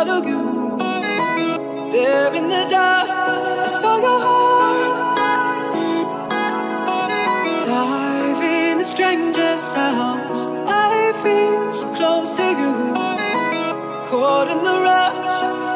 followed you There in the dark I saw your heart Dive in the stranger's arms I feel so close to you Caught in the rush